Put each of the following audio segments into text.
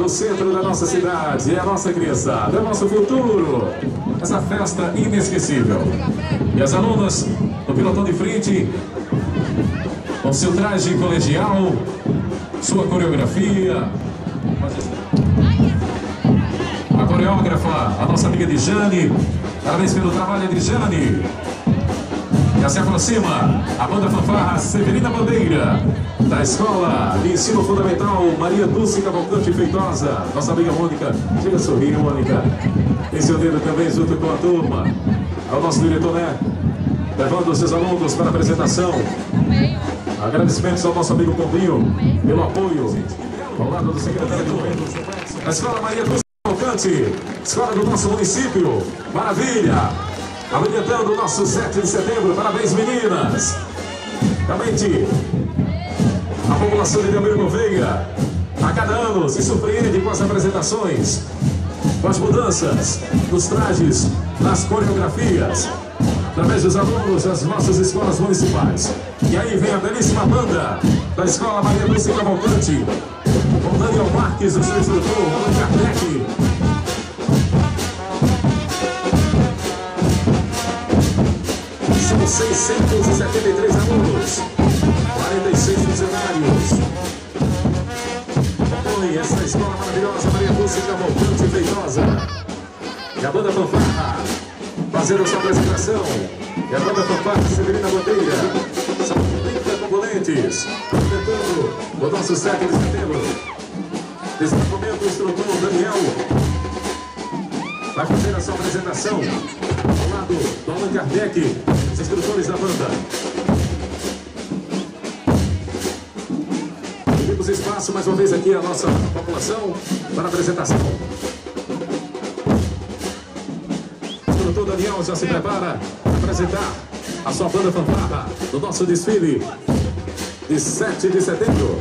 do centro da nossa cidade, é a nossa criançada, é o nosso futuro. Essa festa inesquecível. E as alunas do pilotão de frente, com seu traje colegial, sua coreografia. A coreógrafa, a nossa amiga Dijane. Parabéns pelo trabalho, Dijane. Já se aproxima a banda fanfarra Severina Bandeira, da Escola de Ensino Fundamental Maria Dulce Cavalcante Feitosa. Nossa amiga Mônica, chega a sorrir, Mônica. Tem seu dedo também junto com a turma. Ao nosso diretor, né? Levando os seus alunos para a apresentação. Agradecimentos ao nosso amigo Pombinho pelo apoio. Ao lado do secretário da Escola Maria Dulce Cavalcante, escola do nosso município. Maravilha! Abrilhantando o nosso 7 de setembro. Parabéns, meninas! Realmente, a população de Delmiro Gouveia, a cada ano, se surpreende com as apresentações, com as mudanças nos trajes, nas coreografias, através dos alunos das nossas escolas municipais. E aí vem a belíssima banda da Escola Maria Lúcia Cavalcante, com Daniel Marques, o seu instrutor, Alan Kardec, 673 alunos, 46 funcionários. Compõe essa escola maravilhosa, Maria Lúcia Cavalcante Feitosa. E a banda Fanfarra, fazendo sua apresentação. E a banda Fanfarra Severina Bandeira. São 30 componentes, completando o nosso 7 de setembro. Nesse momento, o instrutor Daniel vai fazer a sua apresentação ao lado do Allan Kardec, os instrutores da banda. Pedimos espaço mais uma vez aqui à nossa população para a apresentação. O instrutor Daniel já se prepara para apresentar a sua banda fanfarra no nosso desfile de 7 de setembro.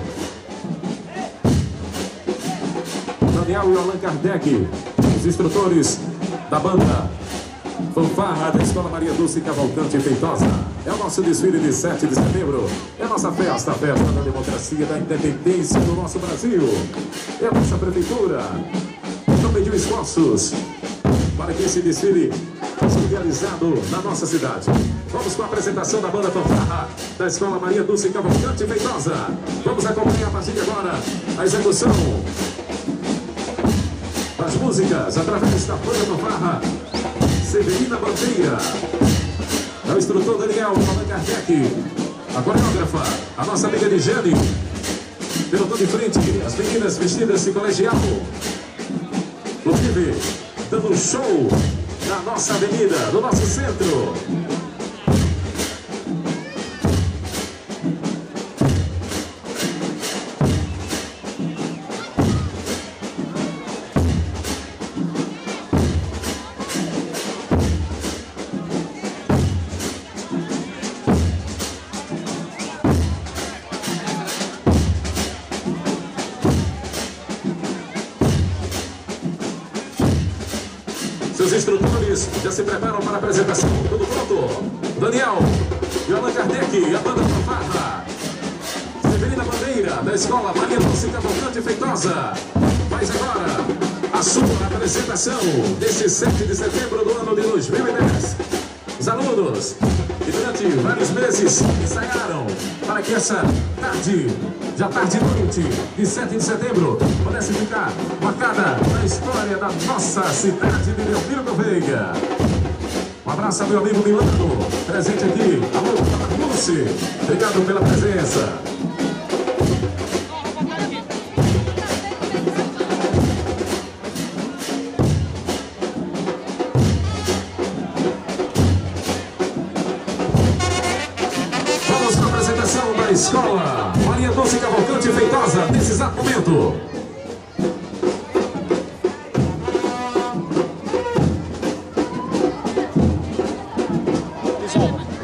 Daniel e Allan Kardec, os instrutores da banda Fanfarra da Escola Maria Dulce Cavalcante Feitosa. É o nosso desfile de 7 de setembro. É a nossa festa, a festa da democracia, da independência do nosso Brasil. É a nossa prefeitura. Não mediu esforços para que esse desfile fosse realizado na nossa cidade. Vamos com a apresentação da banda Fanfarra da Escola Maria Dulce Cavalcante Feitosa. Vamos acompanhar a partir de agora a execução das músicas através da banda Fanfarra Severina Bandeira. É o instrutor Daniel Allan Kardec. A coreógrafa, a nossa amiga Nigene. Pelotão de frente, as meninas vestidas de colegial. Inclusive, dando um show na nossa avenida, no nosso centro. Instrutores já se preparam para a apresentação. Tudo pronto? Daniel, Allan Kardec, a banda fanfarra. Severina Bandeira, da Escola Maria Lúcia Cavalcante Feitosa. Faz agora a sua apresentação desse 7 de setembro do ano de 2010. Os alunos que durante vários meses ensaiaram para que essa tarde já tarde e noite de 7 de setembro pudesse ficar marcada na história da nossa cidade de Delmiro Gouveia. Um abraço ao meu amigo Milano, presente aqui. Alô, Lúcia, obrigado pela presença. 亲我